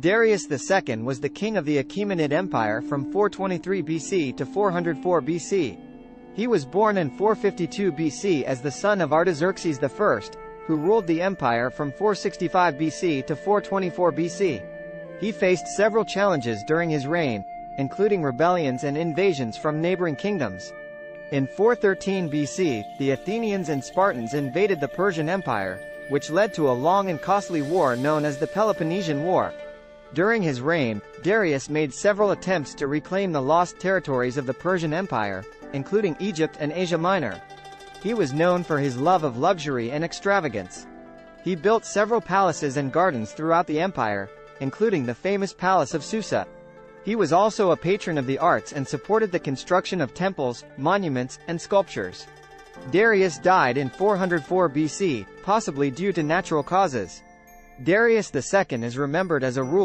Darius II was the king of the Achaemenid Empire from 423 BC to 404 BC. He was born in 452 BC as the son of Artaxerxes I, who ruled the empire from 465 BC to 424 BC. He faced several challenges during his reign, including rebellions and invasions from neighboring kingdoms. In 413 BC, the Athenians and Spartans invaded the Persian Empire, which led to a long and costly war known as the Peloponnesian War. During his reign, Darius made several attempts to reclaim the lost territories of the Persian Empire, including Egypt and Asia Minor. He was known for his love of luxury and extravagance. He built several palaces and gardens throughout the empire, including the famous Palace of Susa. He was also a patron of the arts and supported the construction of temples, monuments, and sculptures. Darius died in 404 BC, possibly due to natural causes. Darius II is remembered as a ruler